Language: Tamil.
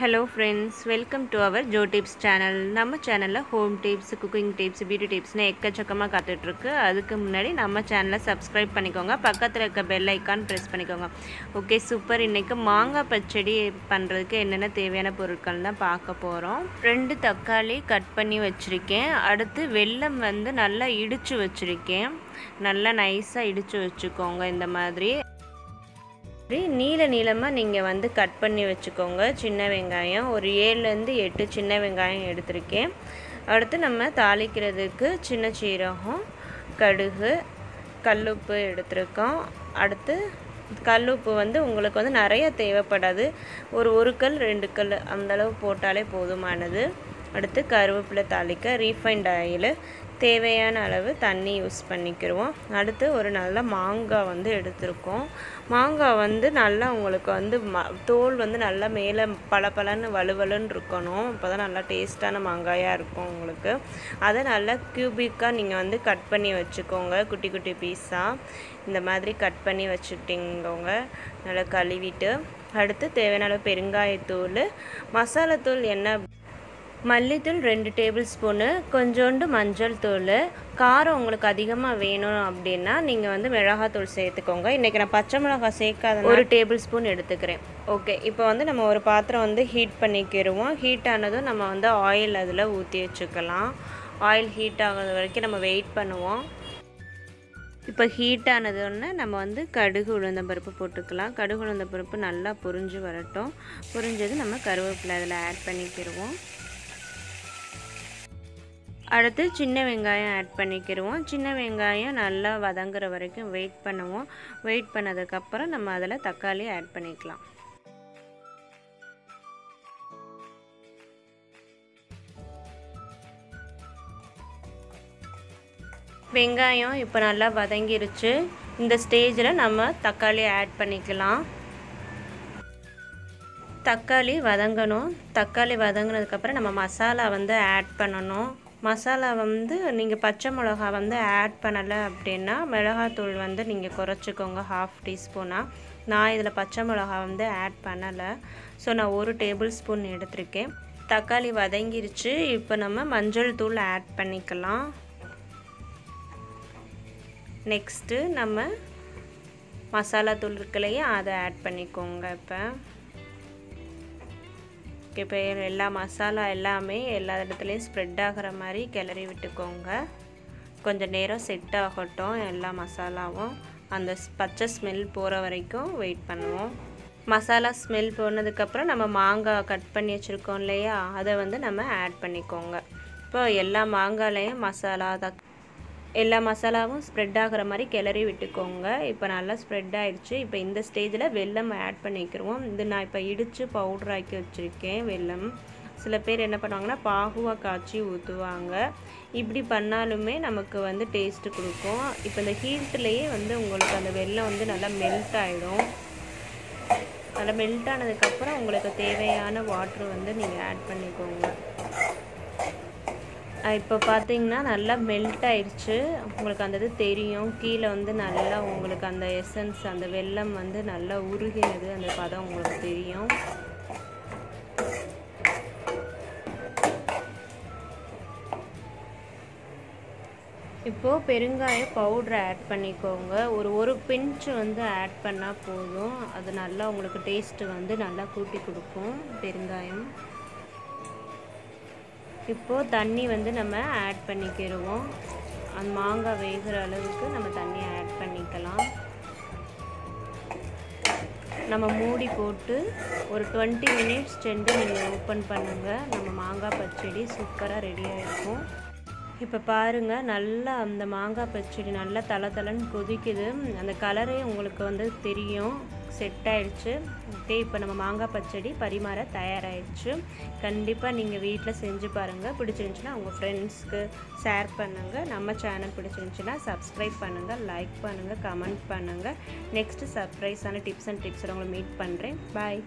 Hello friends welcome to our Jo tips channel நம்ம சேனலில் home tips cooking tips beauty டிப்ஸ்னு எக்கச்சக்கமாக காத்துட்ருக்கு. அதுக்கு முன்னாடி நம்ம சேனலை சப்ஸ்கிரைப் பண்ணிக்கோங்க. பக்கத்தில் இருக்க பெல் ஐக்கான் ப்ரெஸ் பண்ணிக்கோங்க. ஓகே சூப்பர் இன்றைக்கி மாங்காய் பச்சடி பண்ணுறதுக்கு என்னென்ன தேவையான பொருட்கள் தான் பார்க்க போகிறோம் ரெண்டு தக்காளி கட் பண்ணி வச்சுருக்கேன். அடுத்து வெல்லம் வந்து நல்லா இடித்து வச்சுருக்கேன். நல்லா நைஸாக இடித்து வச்சுக்கோங்க இந்த மாதிரி. இப்படி நீல நீளமாக நீங்கள் வந்து கட் பண்ணி வச்சுக்கோங்க. சின்ன வெங்காயம் ஒரு ஏழுலேருந்து எட்டு சின்ன வெங்காயம் எடுத்திருக்கேன். அடுத்து நம்ம தாளிக்கிறதுக்கு சின்ன சீரகம் கடுகு கல்லுப்பு எடுத்திருக்கோம். அடுத்து கல்லுப்பு வந்து உங்களுக்கு வந்து நிறைய தேவைப்படாது. ஒரு ஒரு கல் ரெண்டு கல் அந்தளவு போட்டாலே போதுமானது. அடுத்து கருவேப்பிலை தாளிக்க ரீஃபைண்ட் ஆயில் தேவையான அளவு தண்ணி யூஸ் பண்ணிக்கிடுவோம் அடுத்து ஒரு நல்ல மாங்காய் வந்து எடுத்திருக்கோம். மாங்காய் வந்து நல்லா உங்களுக்கு வந்து ம தோல் வந்து நல்லா மேலே பளபளன்னு வலுவலுன்னு இருக்கணும். அப்போ தான் நல்லா டேஸ்ட்டான மாங்காயாக இருக்கும் உங்களுக்கு. அதை நல்லா க்யூபிக்காக நீங்கள் வந்து கட் பண்ணி வச்சுக்கோங்க. குட்டி குட்டி பீஸாக இந்த மாதிரி கட் பண்ணி வச்சுட்டிங்கோங்க. நல்லா கழுவிட்டு அடுத்து தேவையான அளவு பெருங்காயத்தூள். மசாலாத்தூள் என்ன மல்லித்தூள் ரெண்டு டேபிள் ஸ்பூனு கொஞ்சோண்டு மஞ்சள் தூள். காரம் உங்களுக்கு அதிகமாக வேணும் அப்படின்னா நீங்கள் வந்து மிளகாத்தூள் சேர்த்துக்கோங்க. இன்றைக்கி நான் பச்சை மிளகாய் சேர்க்காத ஒரு டேபிள் ஸ்பூன் எடுத்துக்கிறேன். ஓகே இப்போ வந்து நம்ம ஒரு பாத்திரம் வந்து ஹீட் பண்ணிக்கிடுவோம் ஹீட் ஆனதும் நம்ம வந்து ஆயில் அதில் ஊற்றி வச்சுக்கலாம். ஆயில் ஹீட் ஆகிறது வரைக்கும் நம்ம வெயிட் பண்ணுவோம். இப்போ ஹீட் ஆனதுன்னு நம்ம வந்து கடுகு உளுந்தம்பருப்பு போட்டுக்கலாம். கடுகு உளுந்தம்பருப்பு நல்லா புரிஞ்சு வரட்டும். புரிஞ்சது நம்ம கருவேப்பிலை அதில் ஆட் பண்ணிக்கிடுவோம் அடுத்து சின்ன வெங்காயம் ஆட் பண்ணிக்கிடுவோம் சின்ன வெங்காயம் நல்லா வதங்குற வரைக்கும் வெயிட் பண்ணுவோம். வெயிட் பண்ணதுக்கப்புறம் நம்ம அதில் தக்காளி ஆட் பண்ணிக்கலாம். வெங்காயம் இப்போ நல்லா வதங்கிருச்சு. இந்த ஸ்டேஜில் நம்ம தக்காளி ஆட் பண்ணிக்கலாம். தக்காளி வதங்கணும். தக்காளி வதங்கினதுக்கப்புறம் நம்ம மசாலா வந்து ஆட் பண்ணணும். மசாலா வந்து நீங்கள் பச்சை மிளகா வந்து ஆட் பண்ணலை அப்படின்னா மிளகாத்தூள் வந்து நீங்கள் குறைச்சிக்கோங்க ஹாஃப் டீஸ்பூனாக நான் இதில் பச்சை மிளகா வந்து ஆட் பண்ணலை. ஸோ நான் ஒரு டேபிள் ஸ்பூன் எடுத்திருக்கேன். தக்காளி வதங்கிருச்சு. இப்போ நம்ம மஞ்சள் தூள் ஆட் பண்ணிக்கலாம். நெக்ஸ்ட்டு நம்ம மசாலா தூள் இருக்குல்லையே அதை ஆட் பண்ணிக்கோங்க இப்போ. இப்போ எல்லா மசாலா எல்லாமே எல்லா இடத்துலையும் ஸ்ப்ரெட் ஆகிற மாதிரி கிளறி விட்டுக்கோங்க. கொஞ்சம் நேரம் செட் ஆகட்டும் எல்லா மசாலாவும். அந்த பச்சை ஸ்மெல் போகிற வரைக்கும் வெயிட் பண்ணுவோம். மசாலா ஸ்மெல் போனதுக்கப்புறம் நம்ம மாங்காய் கட் பண்ணி வச்சுருக்கோம் இல்லையா? அதை வந்து நம்ம ஆட் பண்ணிக்கோங்க. இப்போ எல்லா மாங்காயிலையும் மசாலா தக் எல்லா மசாலாவும் ஸ்ப்ரெட் ஆகிற மாதிரி கிளறி விட்டுக்கோங்க. இப்போ நல்லா ஸ்ப்ரெட் ஆயிடுச்சு. இப்போ இந்த ஸ்டேஜில் வெல்லம் ஆட் பண்ணிக்கிறோம் இது நான் இப்போ இடித்து பவுடர் ஆக்கி வச்சுருக்கேன் வெல்லம். சில பேர் என்ன பண்ணுவாங்கன்னா பாகுவாக காய்ச்சி ஊற்றுவாங்க இப்படி பண்ணாலுமே நமக்கு வந்து டேஸ்ட்டு கொடுக்கும். இப்போ இந்த ஹீட்லேயே வந்து உங்களுக்கு அந்த வெல்லம் வந்து நல்லா மெல்ட் ஆகிடும் நல்லா மெல்ட் ஆனதுக்கப்புறம் உங்களுக்கு தேவையான வாட்ரு வந்து நீங்கள் ஆட் பண்ணிக்கோங்க. இப்போ பார்த்தீங்கன்னா நல்லா மெல்ட் ஆயிடுச்சு உங்களுக்கு அந்த இது தெரியும். கீழே வந்து நல்லா உங்களுக்கு அந்த எசன்ஸ் அந்த வெல்லம் வந்து நல்லா உருகினது. அந்த பதம் உங்களுக்கு தெரியும். இப்போது பெருங்காய பவுட்ரு ஆட் பண்ணிக்கோங்க. ஒரு ஒரு பிஞ்சு வந்து ஆட் பண்ணால் போதும். அது நல்லா உங்களுக்கு டேஸ்ட்டு வந்து நல்லா கூட்டி கொடுக்கும். பெருங்காயம். இப்போது தண்ணி வந்து நம்ம ஆட் பண்ணிக்கிடுவோம். அந்த மாங்காய் வேகிற அளவுக்கு நம்ம தண்ணி ஆட் பண்ணிக்கலாம். நம்ம மூடி போட்டு ஒரு டுவெண்ட்டி மினிட்ஸ் சென்று நீங்கள் ஓப்பன் பண்ணுங்கள் நம்ம மாங்காய் பச்சடி சூப்பராக ரெடியாக இருக்கும் இப்போ பாருங்கள் நல்லா அந்த மாங்காய் பச்சடி நல்லா தலை தலைன்னு கொதிக்குது. அந்த கலரே உங்களுக்கு வந்து தெரியும். செட் ஆயிடுச்சு ஓகே இப்போ நம்ம மாங்காய் பச்சடி பரிமாற தயாராகிடுச்சு கண்டிப்பாக நீங்கள் வீட்டில் செஞ்சு பாருங்கள் பிடிச்சிருந்துச்சின்னா உங்கள் ஃப்ரெண்ட்ஸ்க்கு ஷேர் பண்ணுங்கள் நம்ம சேனல் பிடிச்சிருந்துச்சின்னா சப்ஸ்கிரைப் பண்ணுங்கள் லைக் பண்ணுங்கள் கமெண்ட் பண்ணுங்கள் நெக்ஸ்ட்டு சர்ப்ரைஸான டிப்ஸ் அண்ட் டிப்ஸில் உங்களை மீட் பண்ணுறேன் பாய்